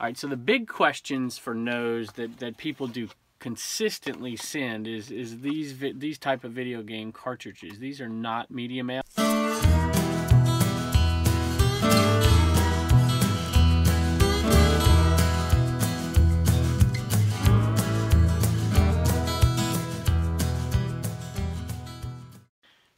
All right, so the big questions for no's that, that people do consistently send is is these these type of video game cartridges. These are not media mail.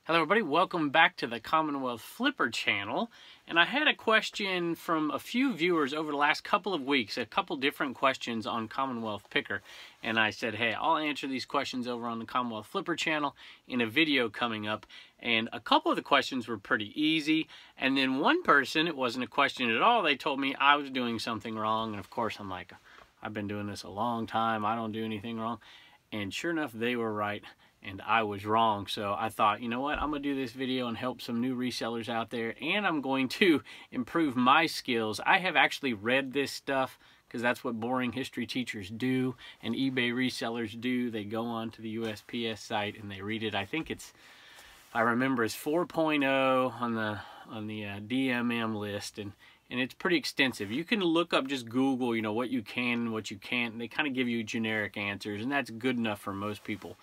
Hello everybody, welcome back to the Commonwealth Flipper channel. And I had a question from a few viewers over the last couple of weeks, a couple different questions on Commonwealth Picker. And I said, hey, I'll answer these questions over on the Commonwealth Flipper channel in a video coming up. And a couple of the questions were pretty easy. And then one person, it wasn't a question at all, they told me I was doing something wrong. And of course, I'm like, I've been doing this a long time, I don't do anything wrong. And sure enough, they were right and I was wrong. So I thought, you know what, I'm going to do this video and help some new resellers out there, and I'm going to improve my skills. I have actually read this stuff because that's what boring history teachers do and eBay resellers do. They go on to the USPS site and they read it. I think it's, I remember it's 4.0 on the on the uh, DMM list, and and it's pretty extensive. You can look up just Google, you know, what you can, what you can't, and they kind of give you generic answers, and that's good enough for most people.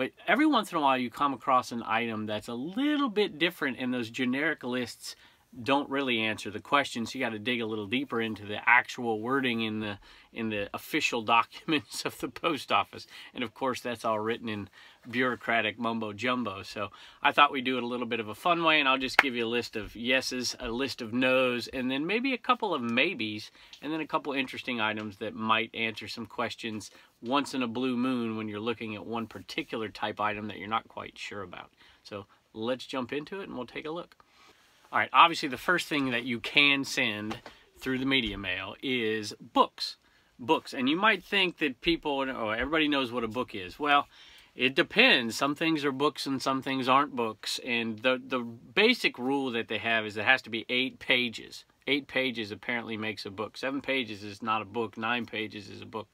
But every once in a while you come across an item that's a little bit different and those generic lists don't really answer the questions. You got to dig a little deeper into the actual wording in the in the official documents of the post office. And of course, that's all written in bureaucratic mumbo jumbo. So I thought we'd do it a little bit of a fun way, and I'll just give you a list of yeses, a list of nos, and then maybe a couple of maybes, and then a couple interesting items that might answer some questions once in a blue moon when you're looking at one particular type item that you're not quite sure about. So let's jump into it and we'll take a look. All right, obviously the first thing that you can send through the media mail is books. Books. And you might think that people, oh, everybody knows what a book is. Well, it depends. Some things are books and some things aren't books. And the, the basic rule that they have is it has to be eight pages. Eight pages apparently makes a book. Seven pages is not a book. Nine pages is a book.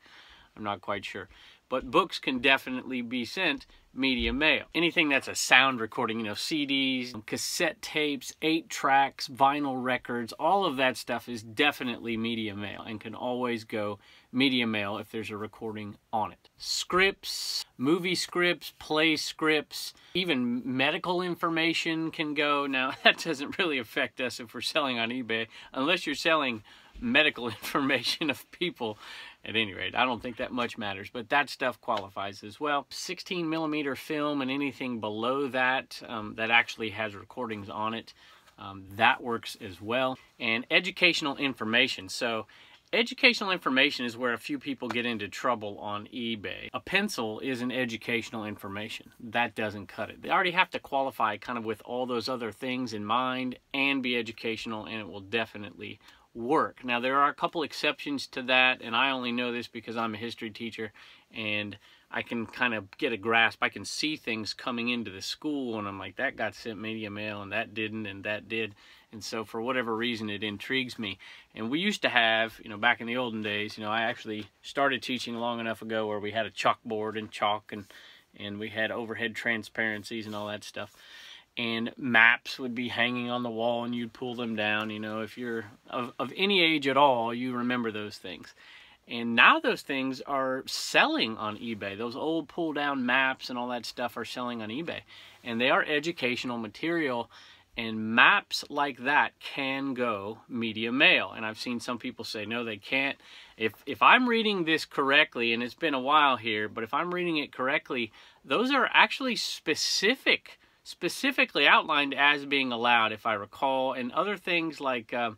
I'm not quite sure. But books can definitely be sent media mail. Anything that's a sound recording, you know, CDs, cassette tapes, eight tracks, vinyl records, all of that stuff is definitely media mail and can always go media mail if there's a recording on it. Scripts, movie scripts, play scripts, even medical information can go. Now, that doesn't really affect us if we're selling on eBay, unless you're selling medical information of people at any rate, I don't think that much matters, but that stuff qualifies as well. 16 millimeter film and anything below that um, that actually has recordings on it, um, that works as well. And educational information. So educational information is where a few people get into trouble on eBay. A pencil is an educational information. That doesn't cut it. They already have to qualify kind of with all those other things in mind and be educational and it will definitely work. Now, there are a couple exceptions to that, and I only know this because I'm a history teacher and I can kind of get a grasp. I can see things coming into the school, and I'm like, that got sent media mail, and that didn't, and that did. And so, for whatever reason, it intrigues me. And we used to have, you know, back in the olden days, you know, I actually started teaching long enough ago where we had a chalkboard and chalk, and, and we had overhead transparencies and all that stuff and maps would be hanging on the wall and you'd pull them down you know if you're of, of any age at all you remember those things. And now those things are selling on ebay. Those old pull down maps and all that stuff are selling on ebay. And they are educational material and maps like that can go media mail. And i've seen some people say no they can't. If if i'm reading this correctly and it's been a while here but if i'm reading it correctly those are actually specific specifically outlined as being allowed, if I recall, and other things like uh,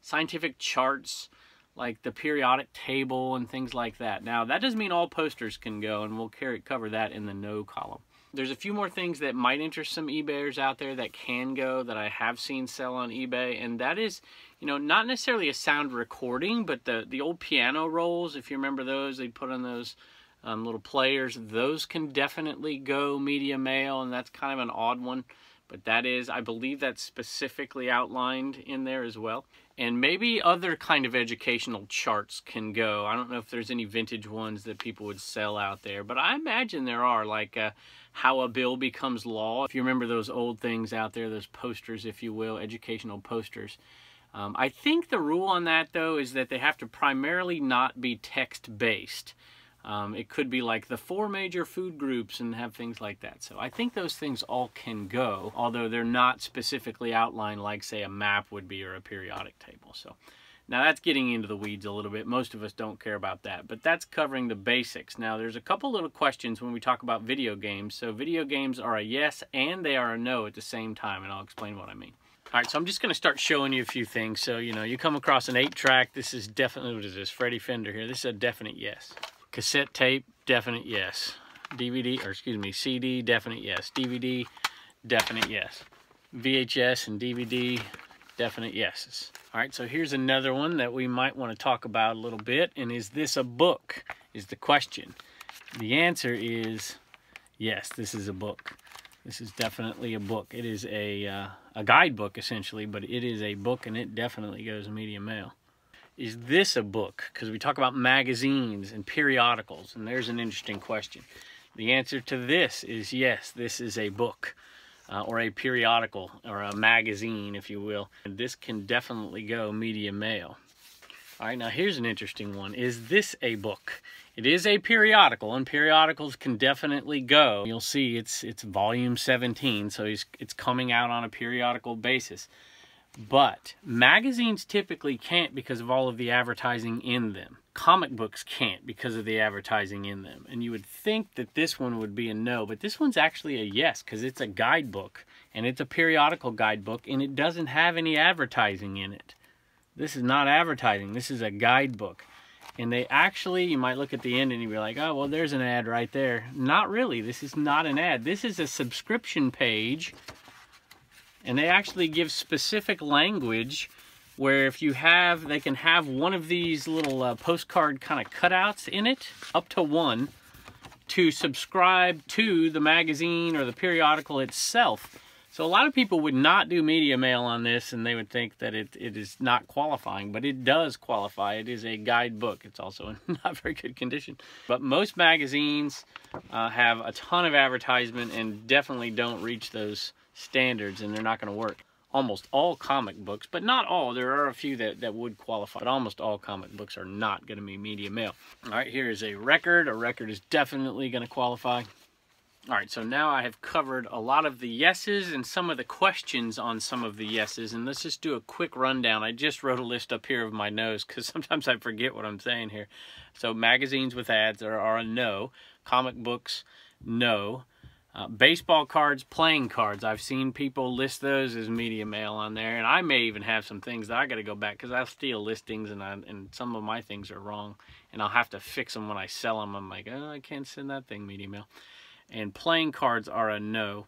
scientific charts, like the periodic table and things like that. Now, that doesn't mean all posters can go, and we'll carry, cover that in the no column. There's a few more things that might interest some eBayers out there that can go that I have seen sell on eBay, and that is, you know, not necessarily a sound recording, but the, the old piano rolls, if you remember those, they put on those um, little players. Those can definitely go media mail, and that's kind of an odd one. But that is, I believe that's specifically outlined in there as well. And maybe other kind of educational charts can go. I don't know if there's any vintage ones that people would sell out there, but I imagine there are, like uh, how a bill becomes law. If you remember those old things out there, those posters, if you will, educational posters. Um, I think the rule on that, though, is that they have to primarily not be text-based. Um, it could be like the four major food groups and have things like that. So I think those things all can go, although they're not specifically outlined like, say, a map would be or a periodic table. So now that's getting into the weeds a little bit. Most of us don't care about that, but that's covering the basics. Now there's a couple little questions when we talk about video games. So video games are a yes and they are a no at the same time, and I'll explain what I mean. All right, so I'm just going to start showing you a few things. So, you know, you come across an 8-track. This is definitely, what is this, Freddie Fender here. This is a definite yes. Cassette tape, definite yes. DVD, or excuse me, CD, definite yes. DVD, definite yes. VHS and DVD, definite yeses. All right, so here's another one that we might want to talk about a little bit. And is this a book? Is the question. The answer is yes, this is a book. This is definitely a book. It is a, uh, a guidebook, essentially, but it is a book, and it definitely goes media mail. Is this a book? Because we talk about magazines and periodicals, and there's an interesting question. The answer to this is yes, this is a book. Uh, or a periodical or a magazine, if you will. And this can definitely go media mail. All right, now here's an interesting one. Is this a book? It is a periodical, and periodicals can definitely go. You'll see it's it's volume 17, so it's coming out on a periodical basis. But magazines typically can't because of all of the advertising in them. Comic books can't because of the advertising in them. And you would think that this one would be a no, but this one's actually a yes because it's a guidebook and it's a periodical guidebook and it doesn't have any advertising in it. This is not advertising, this is a guidebook. And they actually, you might look at the end and you'd be like, oh, well, there's an ad right there. Not really. This is not an ad. This is a subscription page. And they actually give specific language where if you have, they can have one of these little uh, postcard kind of cutouts in it, up to one, to subscribe to the magazine or the periodical itself. So a lot of people would not do media mail on this and they would think that it, it is not qualifying, but it does qualify. It is a guidebook. It's also in not very good condition. But most magazines uh, have a ton of advertisement and definitely don't reach those standards and they're not going to work. Almost all comic books, but not all. There are a few that, that would qualify, but almost all comic books are not going to be media mail. All right, here is a record. A record is definitely going to qualify. All right, so now I have covered a lot of the yeses and some of the questions on some of the yeses, and let's just do a quick rundown. I just wrote a list up here of my no's because sometimes I forget what I'm saying here. So magazines with ads are, are a no. Comic books, no. Uh, baseball cards, playing cards. I've seen people list those as media mail on there, and I may even have some things that I got to go back because I steal listings, and I, and some of my things are wrong, and I'll have to fix them when I sell them. I'm like, oh, I can't send that thing media mail and playing cards are a no.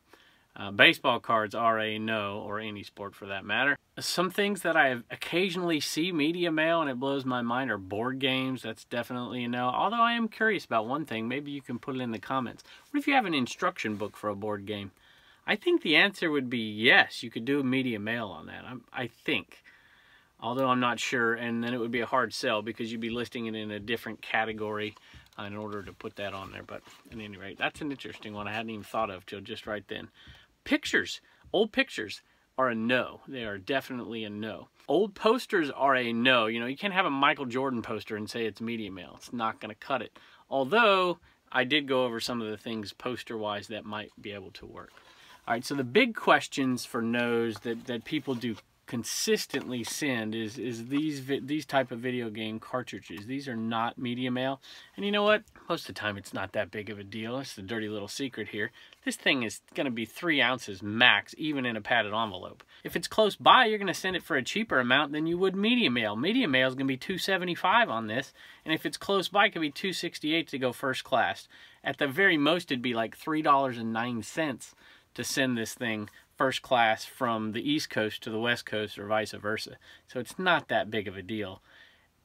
Uh, baseball cards are a no, or any sport for that matter. Some things that I occasionally see media mail and it blows my mind are board games. That's definitely a no. Although I am curious about one thing. Maybe you can put it in the comments. What if you have an instruction book for a board game? I think the answer would be yes. You could do a media mail on that. I'm, I think. Although I'm not sure. And then it would be a hard sell because you'd be listing it in a different category in order to put that on there. But at any rate, that's an interesting one I hadn't even thought of till just right then. Pictures, old pictures are a no. They are definitely a no. Old posters are a no. You know, you can't have a Michael Jordan poster and say it's media mail. It's not going to cut it. Although, I did go over some of the things poster-wise that might be able to work. All right, so the big questions for no's that, that people do consistently send is is these these type of video game cartridges. These are not media mail. And you know what? Most of the time it's not that big of a deal. It's the dirty little secret here. This thing is going to be three ounces max, even in a padded envelope. If it's close by, you're going to send it for a cheaper amount than you would media mail. Media mail is going to be 275 on this, and if it's close by, it could be 268 to go first class. At the very most, it'd be like $3.09 to send this thing first class from the East Coast to the West Coast or vice versa. So it's not that big of a deal.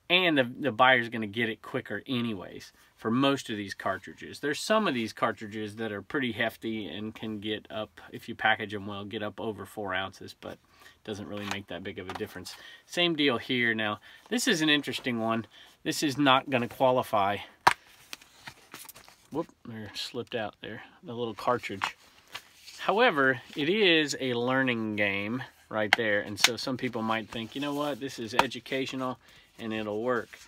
And the, the buyer's going to get it quicker anyways for most of these cartridges. There's some of these cartridges that are pretty hefty and can get up, if you package them well, get up over four ounces, but doesn't really make that big of a difference. Same deal here. Now, this is an interesting one. This is not going to qualify. Whoop, there slipped out there, the little cartridge. However, it is a learning game. right there. And so some people might think, you know what, this is educational and it'll work.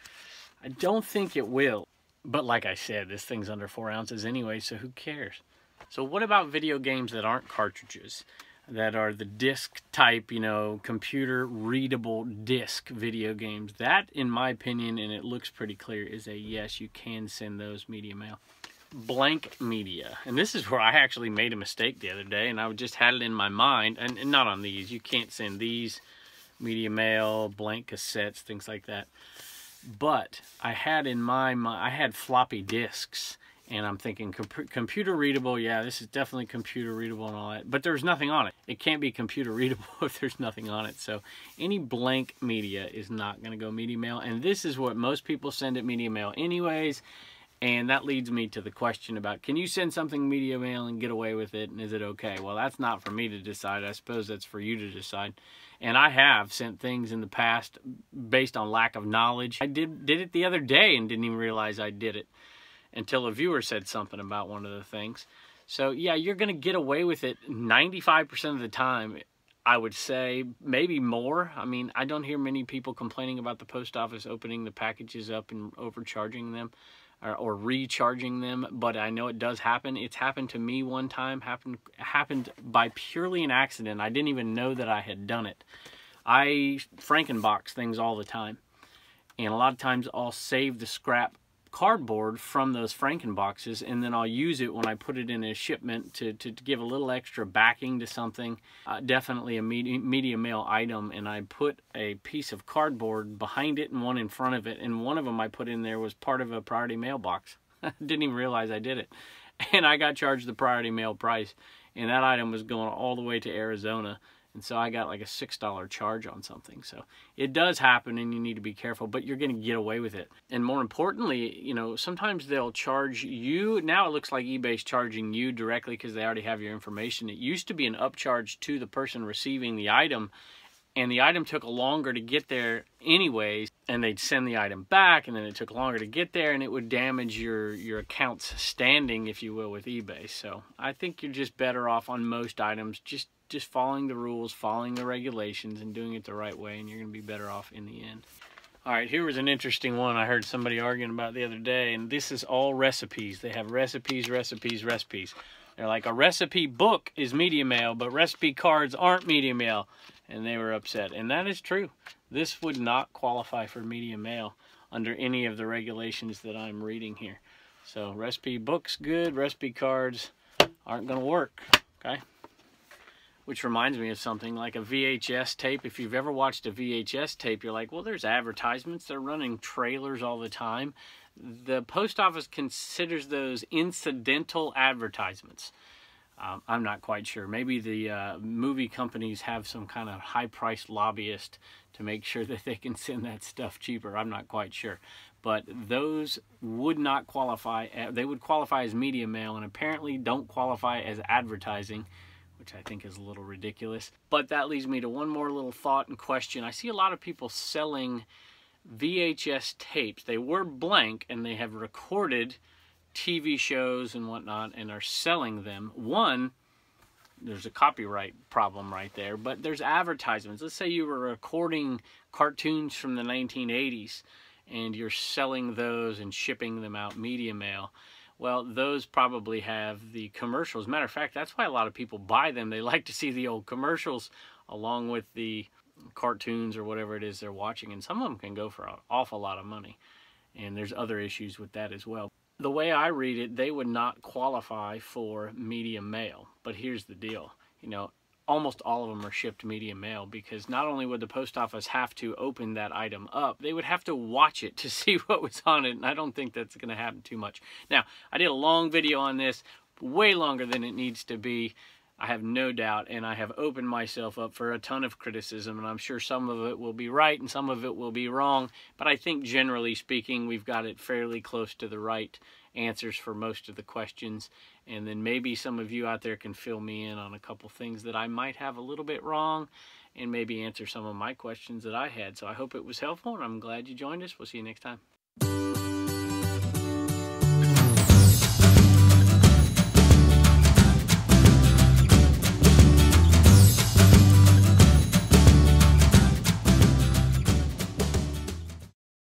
I don't think it will. But like I said, this thing's under four ounces anyway, so who cares? So what about video games that aren't cartridges? That are the disc type, you know, computer readable disc video games. That, in my opinion, and it looks pretty clear, is a yes, you can send those media mail blank media. And this is where I actually made a mistake the other day and I just had it in my mind and, and, not on these. You can't send these media mail, blank cassettes, things like that. But I had in my mind, I had floppy disks and I'm thinking comp computer readable. Yeah, this is definitely computer readable and all that, but there's nothing on it. It can't be computer readable if there's nothing on it. So any blank media is not going to go media mail. And this is what most people send at media mail anyways. And that leads me to the question about can you send something media mail and get away with it and is it okay? Well, that's not for me to decide. I suppose that's for you to decide. And I have sent things in the past based on lack of knowledge. I did did it the other day and didn't even realize I did it until a viewer said something about one of the things. So, yeah, you're going to get away with it 95% of the time. I would say maybe more. I mean, I don't hear many people complaining about the post office opening the packages up and overcharging them or, or, recharging them, but I know it does happen. It's happened to me one time, happened happened by purely an accident. I didn't even know that I had done it. I Frankenbox things all the time. And a lot of times I'll save the scrap cardboard from those Franken boxes and then I'll use it when I put it in a shipment to, to, to give a little extra backing to something. Uh, definitely a media, media mail item and I put a piece of cardboard behind it and one in front of it and one of them I put in there was part of a priority mailbox. Didn't even realize I did it. And I got charged the priority mail price and that item was going all the way to Arizona and so I got like a $6 charge on something. So it does happen and you need to be careful, but you're going to get away with it. And more importantly, you know, sometimes they'll charge you. Now it looks like eBay's charging you directly because they already have your information. It used to be an upcharge to the person receiving the item and the item took a longer to get there anyways and they'd send the item back and then it took longer to get there and it would damage your your account's standing if you will with ebay so i think you're just better off on most items just just following the rules, following the regulations, and doing it the right way, and you're going to be better off in the end. All right, here was an interesting one I heard somebody arguing about the other day, and this is all recipes. They have recipes, recipes, recipes. They're like, a recipe book is media mail, but recipe cards aren't media mail. And they were upset. And that is true. This would not qualify for media mail under any of the regulations that I'm reading here. So recipe books, good. Recipe cards aren't going to work. Okay which reminds me of something like a VHS tape. If you've ever watched a VHS tape, you're like, well, there's advertisements. They're running trailers all the time. The post office considers those incidental advertisements. Um, I'm not quite sure. Maybe the uh, movie companies have some kind of high-priced lobbyist to make sure that they can send that stuff cheaper. I'm not quite sure. But those would not qualify. Uh, they would qualify as media mail and apparently don't qualify as advertising which I think is a little ridiculous. But that leads me to one more little thought and question. I see a lot of people selling VHS tapes. They were blank and they have recorded TV shows and whatnot and are selling them. One, there's a copyright problem right there, but there's advertisements. Let's say you were recording cartoons from the 1980s and you're selling those and shipping them out media mail. Well, those probably have the commercials. Matter of fact, that's why a lot of people buy them. They like to see the old commercials along with the cartoons or whatever it is they're watching. And some of them can go for an awful lot of money. And there's other issues with that as well. The way I read it, they would not qualify for media mail. But here's the deal. You know, almost all of them are shipped media mail because not only would the post office have to open that item up, they would have to watch it to see what was on it, and I don't think that's going to happen too much. Now, I did a long video on this, way longer than it needs to be. I have no doubt, and I have opened myself up for a ton of criticism, and I'm sure some of it will be right and some of it will be wrong, but I think generally speaking, we've got it fairly close to the right answers for most of the questions, and then maybe some of you out there can fill me in on a couple things that I might have a little bit wrong, and maybe answer some of my questions that I had. So I hope it was helpful, and I'm glad you joined us. We'll see you next time.